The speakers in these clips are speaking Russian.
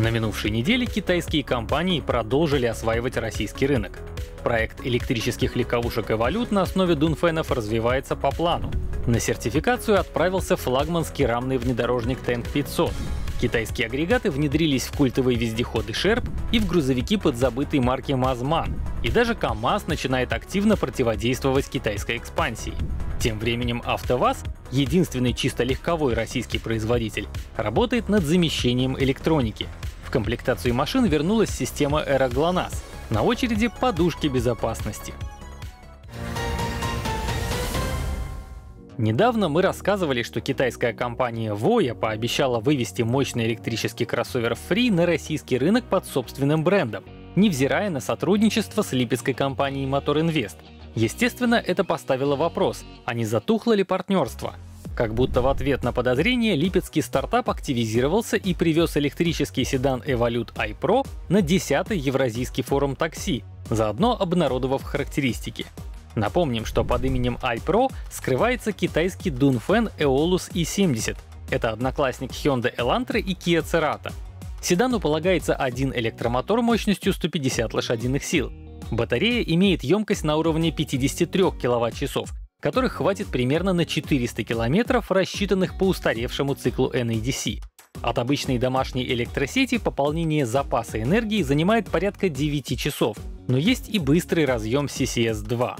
На минувшей неделе китайские компании продолжили осваивать российский рынок. Проект электрических легковушек «Эволют» на основе Дунфенов развивается по плану. На сертификацию отправился флагманский рамный внедорожник Tank 500. Китайские агрегаты внедрились в культовые вездеходы Sherp и в грузовики подзабытой марки Mazman. И даже КАМАЗ начинает активно противодействовать китайской экспансии. Тем временем АвтоВАЗ, единственный чисто легковой российский производитель, работает над замещением электроники. В комплектацию машин вернулась система GLONASS. На очереди подушки безопасности. Недавно мы рассказывали, что китайская компания Voya пообещала вывести мощный электрический кроссовер Free на российский рынок под собственным брендом, невзирая на сотрудничество с липецкой компанией Motor Invest. Естественно, это поставило вопрос, а не затухло ли партнерство? Как будто в ответ на подозрение липецкий стартап активизировался и привез электрический седан Evolute iPro на 10-й Евразийский форум такси, заодно обнародовав характеристики. Напомним, что под именем iPro скрывается китайский Dunfen Aeolus i70. Это одноклассник Hyundai Elantra и Kia Cerato. Седану полагается один электромотор мощностью 150 лошадиных сил. Батарея имеет емкость на уровне 53 кВт-часов, которых хватит примерно на 400 км, рассчитанных по устаревшему циклу NADC. От обычной домашней электросети пополнение запаса энергии занимает порядка 9 часов, но есть и быстрый разъем CCS-2.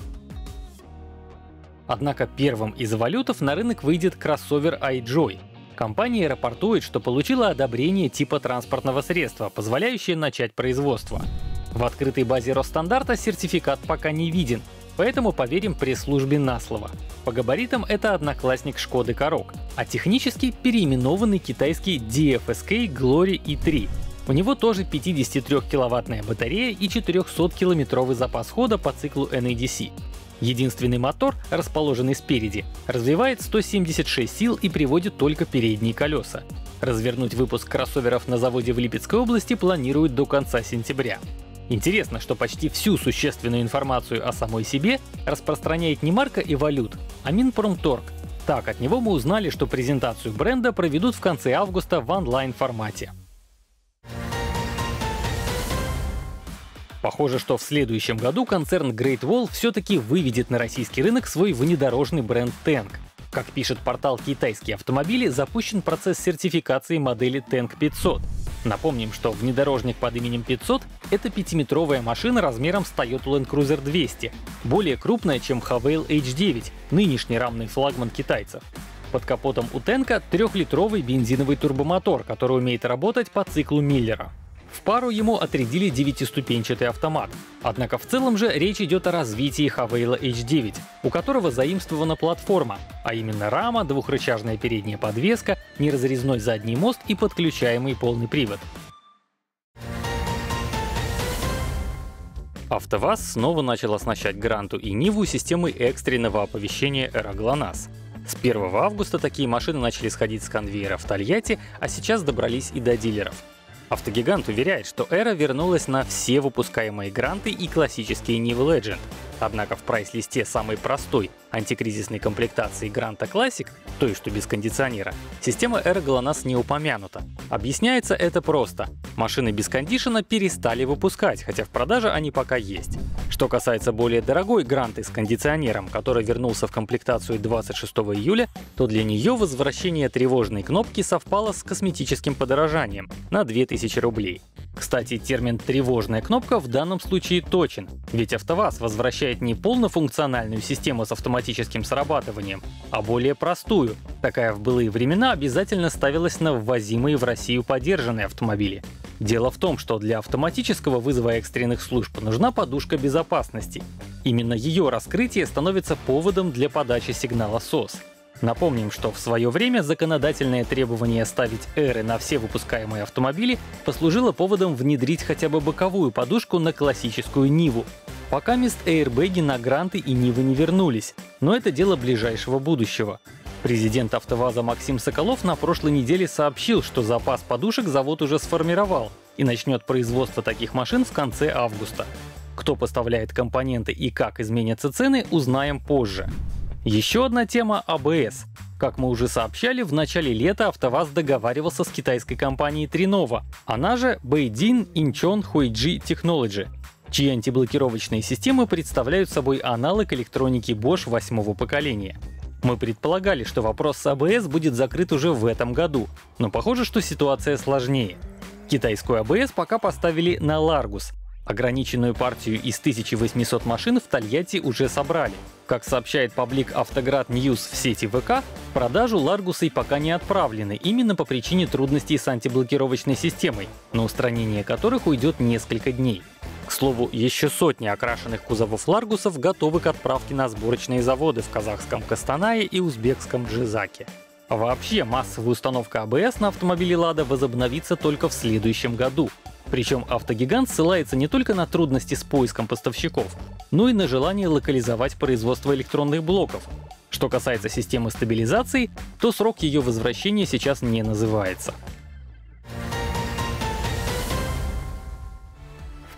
Однако первым из валютов на рынок выйдет кроссовер iJoy. Компания рапортует, что получила одобрение типа транспортного средства, позволяющее начать производство. В открытой базе Росстандарта сертификат пока не виден, поэтому поверим пресс-службе на слово. По габаритам это одноклассник Шкоды Корок, а технически переименованный китайский DFSK Glory E3. У него тоже 53-киловаттная батарея и 400-километровый запас хода по циклу NADC. Единственный мотор, расположенный спереди, развивает 176 сил и приводит только передние колеса. Развернуть выпуск кроссоверов на заводе в Липецкой области планируют до конца сентября. Интересно, что почти всю существенную информацию о самой себе распространяет не марка и валют, а Минпромторг. Так, от него мы узнали, что презентацию бренда проведут в конце августа в онлайн-формате. Похоже, что в следующем году концерн Great Wall все-таки выведет на российский рынок свой внедорожный бренд Tank. Как пишет портал «Китайские автомобили», запущен процесс сертификации модели Tank 500. Напомним, что внедорожник под именем 500 — это пятиметровая машина размером с Toyota Land Cruiser 200, более крупная, чем Havail H9, нынешний рамный флагман китайцев. Под капотом у Тенка трехлитровый бензиновый турбомотор, который умеет работать по циклу Миллера. В пару ему отрядили девятиступенчатый автомат. Однако в целом же речь идет о развитии Хавейла H9, у которого заимствована платформа, а именно рама, двухрычажная передняя подвеска, неразрезной задний мост и подключаемый полный привод. АвтоВАЗ снова начал оснащать Гранту и Ниву системой экстренного оповещения «Эроглонас». С 1 августа такие машины начали сходить с конвейера в Тольятти, а сейчас добрались и до дилеров. Автогигант уверяет, что Эра вернулась на все выпускаемые гранты и классические Nive Legend. Однако в прайс-листе самой простой антикризисной комплектации Гранта Classic, той, что без кондиционера, система Air GLONASS не упомянута. Объясняется это просто. Машины без кондишена перестали выпускать, хотя в продаже они пока есть. Что касается более дорогой Гранты с кондиционером, который вернулся в комплектацию 26 июля, то для нее возвращение тревожной кнопки совпало с косметическим подорожанием на 2000 рублей. Кстати, термин «тревожная кнопка» в данном случае точен, ведь АвтоВАЗ возвращает не полнофункциональную систему с автоматическим срабатыванием, а более простую. Такая в былые времена обязательно ставилась на ввозимые в Россию подержанные автомобили. Дело в том, что для автоматического вызова экстренных служб нужна подушка безопасности. Именно ее раскрытие становится поводом для подачи сигнала СОС. Напомним, что в свое время законодательное требование ставить эры на все выпускаемые автомобили послужило поводом внедрить хотя бы боковую подушку на классическую Ниву. Пока мест эйрбэги на гранты и Нивы не вернулись, но это дело ближайшего будущего. Президент АвтоВАЗа Максим Соколов на прошлой неделе сообщил, что запас подушек завод уже сформировал и начнет производство таких машин в конце августа. Кто поставляет компоненты и как изменятся цены, узнаем позже. Еще одна тема — АБС. Как мы уже сообщали, в начале лета АвтоВАЗ договаривался с китайской компанией Trinova, она же Beidin Incheon Huiji Technology, чьи антиблокировочные системы представляют собой аналог электроники Bosch восьмого поколения. Мы предполагали, что вопрос с АБС будет закрыт уже в этом году, но похоже, что ситуация сложнее. Китайскую АБС пока поставили на Largus. Ограниченную партию из 1800 машин в Тольятти уже собрали. Как сообщает паблик Автоград Ньюс в сети ВК, в продажу Ларгусы пока не отправлены именно по причине трудностей с антиблокировочной системой, на устранение которых уйдет несколько дней. К слову, еще сотни окрашенных кузовов Ларгусов готовы к отправке на сборочные заводы в казахском Костанае и узбекском Джизаке. Вообще, массовая установка АБС на автомобиле «Лада» возобновится только в следующем году. Причем автогигант ссылается не только на трудности с поиском поставщиков, но и на желание локализовать производство электронных блоков. Что касается системы стабилизации, то срок ее возвращения сейчас не называется.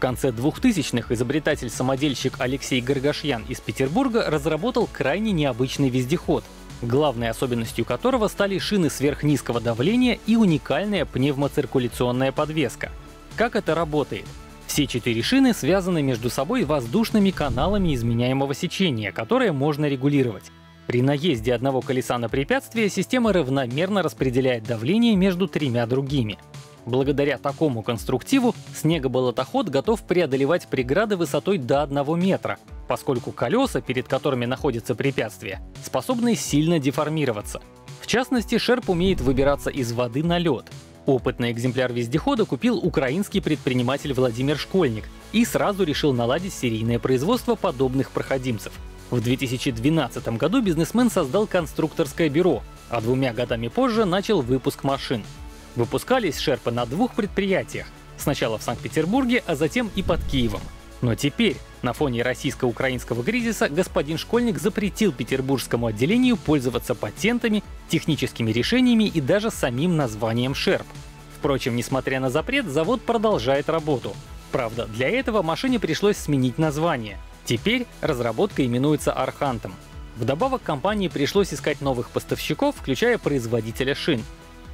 Конце 2000-х изобретатель-самодельщик Алексей Гаргашьян из Петербурга разработал крайне необычный вездеход, главной особенностью которого стали шины сверхнизкого давления и уникальная пневмоциркуляционная подвеска. Как это работает? Все четыре шины связаны между собой воздушными каналами изменяемого сечения, которые можно регулировать. При наезде одного колеса на препятствие система равномерно распределяет давление между тремя другими — Благодаря такому конструктиву снегоболотоход готов преодолевать преграды высотой до 1 метра, поскольку колеса, перед которыми находится препятствие, способны сильно деформироваться. В частности, шерп умеет выбираться из воды на лед. Опытный экземпляр вездехода купил украинский предприниматель Владимир Школьник и сразу решил наладить серийное производство подобных проходимцев. В 2012 году бизнесмен создал конструкторское бюро, а двумя годами позже начал выпуск машин. Выпускались шерпы на двух предприятиях. Сначала в Санкт-Петербурге, а затем и под Киевом. Но теперь, на фоне российско-украинского кризиса, господин Школьник запретил петербургскому отделению пользоваться патентами, техническими решениями и даже самим названием шерп. Впрочем, несмотря на запрет, завод продолжает работу. Правда, для этого машине пришлось сменить название. Теперь разработка именуется Архантом. Вдобавок компании пришлось искать новых поставщиков, включая производителя шин.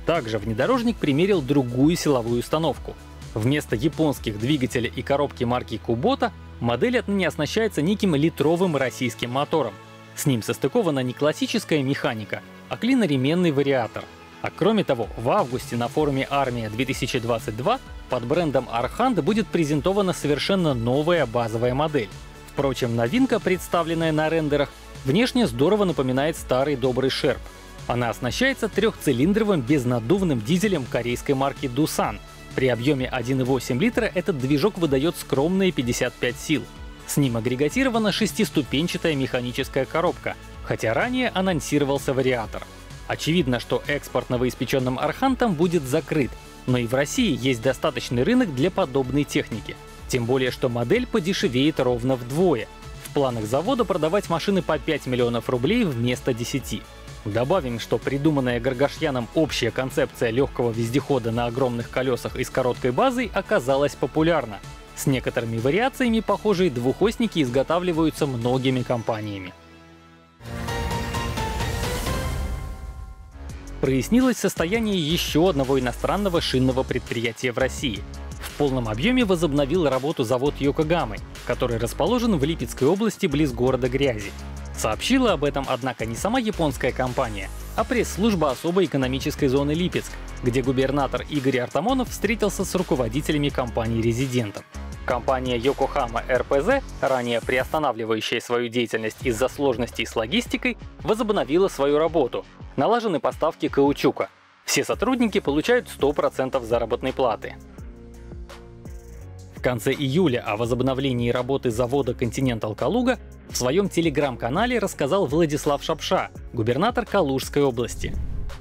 Также внедорожник примерил другую силовую установку. Вместо японских двигателей и коробки марки Кубота модель отныне оснащается неким литровым российским мотором. С ним состыкована не классическая механика, а клиноременный вариатор. А кроме того, в августе на форуме «Армия 2022» под брендом Арханд будет презентована совершенно новая базовая модель. Впрочем, новинка, представленная на рендерах, внешне здорово напоминает старый добрый Шерп — она оснащается трехцилиндровым безнаддувным дизелем корейской марки Doosan. При объеме 1,8 литра этот движок выдает скромные 55 сил. С ним агрегатирована шестиступенчатая механическая коробка, хотя ранее анонсировался вариатор. Очевидно, что экспорт новоиспеченным Архантом будет закрыт, но и в России есть достаточный рынок для подобной техники. Тем более, что модель подешевеет ровно вдвое. В планах завода продавать машины по 5 миллионов рублей вместо 10. Добавим, что придуманная Гаргашьяном общая концепция легкого вездехода на огромных колесах и с короткой базой оказалась популярна. С некоторыми вариациями похожие двухосники изготавливаются многими компаниями. Прояснилось состояние еще одного иностранного шинного предприятия в России. В полном объеме возобновил работу завод Йокогамы, который расположен в Липецкой области близ города Грязи. Сообщила об этом, однако, не сама японская компания, а пресс-служба особой экономической зоны Липецк, где губернатор Игорь Артамонов встретился с руководителями компании-резидентов. Компания Yokohama RPZ, ранее приостанавливающая свою деятельность из-за сложностей с логистикой, возобновила свою работу. Налажены поставки каучука. Все сотрудники получают 100% заработной платы. В конце июля о возобновлении работы завода Continental Калуга в своем телеграм-канале рассказал Владислав Шапша, губернатор Калужской области.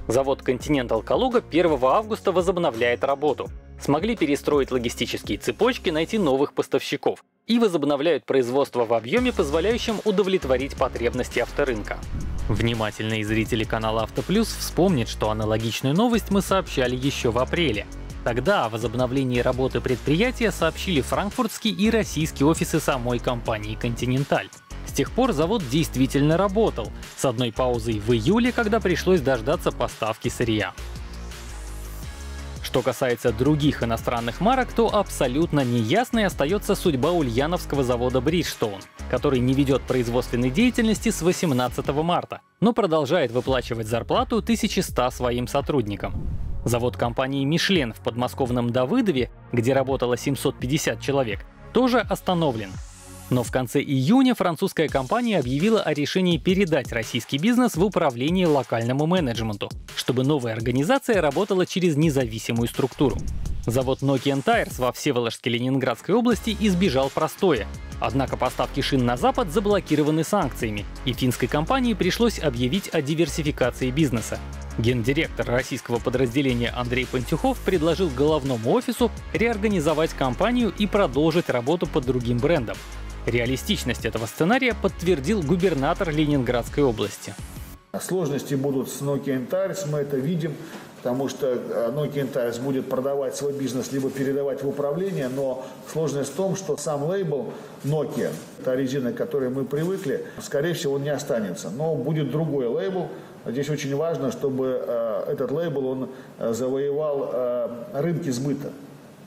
Завод Continental Калуга 1 августа возобновляет работу. Смогли перестроить логистические цепочки, найти новых поставщиков и возобновляют производство в объеме, позволяющем удовлетворить потребности авторынка. Внимательные зрители канала Автоплюс вспомнят, что аналогичную новость мы сообщали еще в апреле. Тогда о возобновлении работы предприятия сообщили франкфуртские и российские офисы самой компании Continental тех пор завод действительно работал, с одной паузой в июле, когда пришлось дождаться поставки сырья. Что касается других иностранных марок, то абсолютно неясной остается судьба ульяновского завода Bridgestone, который не ведет производственной деятельности с 18 марта, но продолжает выплачивать зарплату 1100 своим сотрудникам. Завод компании Мишлен в подмосковном Давыдове, где работало 750 человек, тоже остановлен. Но в конце июня французская компания объявила о решении передать российский бизнес в управление локальному менеджменту, чтобы новая организация работала через независимую структуру. Завод Nokian Tires во Всеволожске Ленинградской области избежал простоя. Однако поставки шин на Запад заблокированы санкциями, и финской компании пришлось объявить о диверсификации бизнеса. Гендиректор российского подразделения Андрей Пантюхов предложил головному офису реорганизовать компанию и продолжить работу под другим брендом. Реалистичность этого сценария подтвердил губернатор Ленинградской области. Сложности будут с Nokia Antares, мы это видим, потому что э, Nokia Antares будет продавать свой бизнес, либо передавать в управление, но сложность в том, что сам лейбл Nokia, та резина, к которой мы привыкли, скорее всего, он не останется, но будет другой лейбл. Здесь очень важно, чтобы э, этот лейбл он э, завоевал рынки сбыта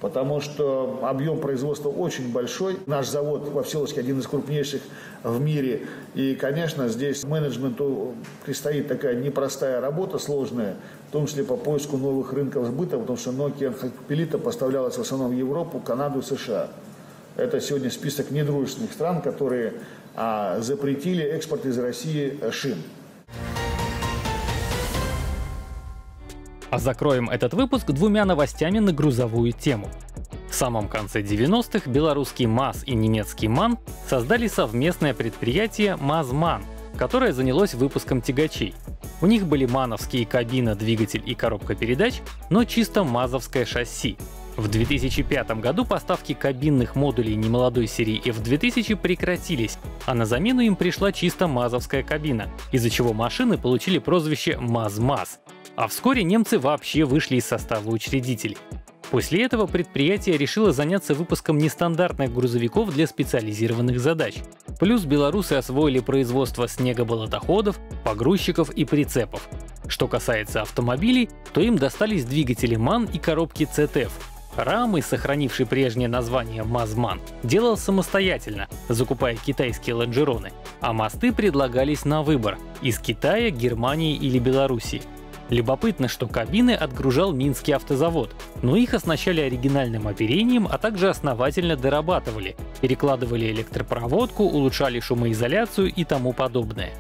потому что объем производства очень большой. Наш завод во Всеволожске один из крупнейших в мире. И, конечно, здесь менеджменту предстоит такая непростая работа, сложная, в том числе по поиску новых рынков сбыта, потому что Nokia Пелита поставлялась в основном в Европу, Канаду, США. Это сегодня список недружественных стран, которые а, запретили экспорт из России шин. А закроем этот выпуск двумя новостями на грузовую тему. В самом конце 90-х белорусский МАЗ и немецкий МАН создали совместное предприятие МАЗ-МАН, которое занялось выпуском тягачей. У них были мановские кабина, двигатель и коробка передач, но чисто мазовское шасси. В 2005 году поставки кабинных модулей немолодой серии F2000 прекратились, а на замену им пришла чисто мазовская кабина, из-за чего машины получили прозвище МАЗ-МАЗ. А вскоре немцы вообще вышли из состава учредителей. После этого предприятие решило заняться выпуском нестандартных грузовиков для специализированных задач. Плюс белорусы освоили производство снегоболотоходов, погрузчиков и прицепов. Что касается автомобилей, то им достались двигатели МАН и коробки CTF. Рамы, сохранивший прежнее название МАЗМАН, делал самостоятельно, закупая китайские лонжероны, а мосты предлагались на выбор — из Китая, Германии или Белоруссии. Любопытно, что кабины отгружал Минский автозавод, но их оснащали оригинальным оперением, а также основательно дорабатывали, перекладывали электропроводку, улучшали шумоизоляцию и тому подобное.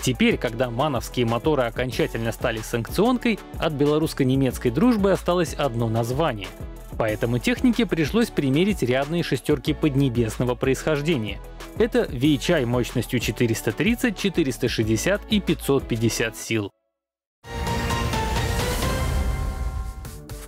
Теперь, когда мановские моторы окончательно стали санкционкой, от белорусско-немецкой дружбы осталось одно название. Поэтому технике пришлось примерить рядные шестерки поднебесного происхождения. Это VHI мощностью 430, 460 и 550 сил.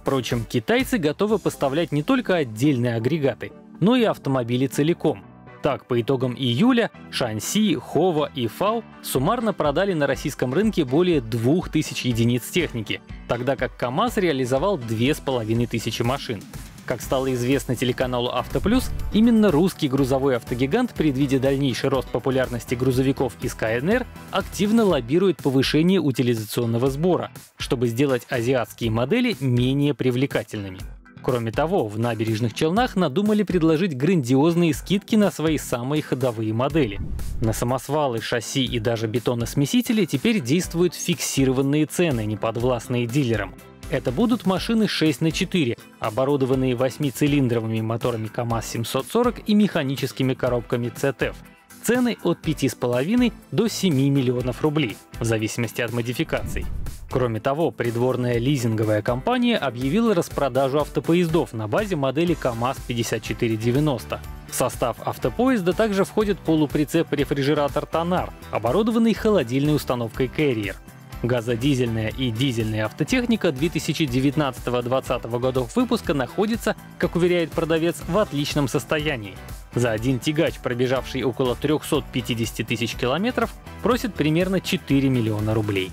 Впрочем, китайцы готовы поставлять не только отдельные агрегаты, но и автомобили целиком. Так, по итогам июля Шанси, Хова и Фау суммарно продали на российском рынке более 2000 единиц техники, тогда как КАМАЗ реализовал 2500 машин. Как стало известно телеканалу «Автоплюс», именно русский грузовой автогигант, предвидя дальнейший рост популярности грузовиков из КНР, активно лоббирует повышение утилизационного сбора, чтобы сделать азиатские модели менее привлекательными. Кроме того, в набережных Челнах надумали предложить грандиозные скидки на свои самые ходовые модели. На самосвалы, шасси и даже бетоносмесители теперь действуют фиксированные цены, неподвластные дилерам. Это будут машины 6 на 4, оборудованные 8-цилиндровыми моторами КАМАЗ-740 и механическими коробками CTF. Цены от 5,5 до 7 миллионов рублей, в зависимости от модификаций. Кроме того, придворная лизинговая компания объявила распродажу автопоездов на базе модели КАМАЗ-5490. В состав автопоезда также входит полуприцеп-рефрижератор «Тонар», оборудованный холодильной установкой Carrier. Газодизельная и дизельная автотехника 2019-2020 годов выпуска находится, как уверяет продавец, в отличном состоянии. За один тягач, пробежавший около 350 тысяч километров, просит примерно 4 миллиона рублей.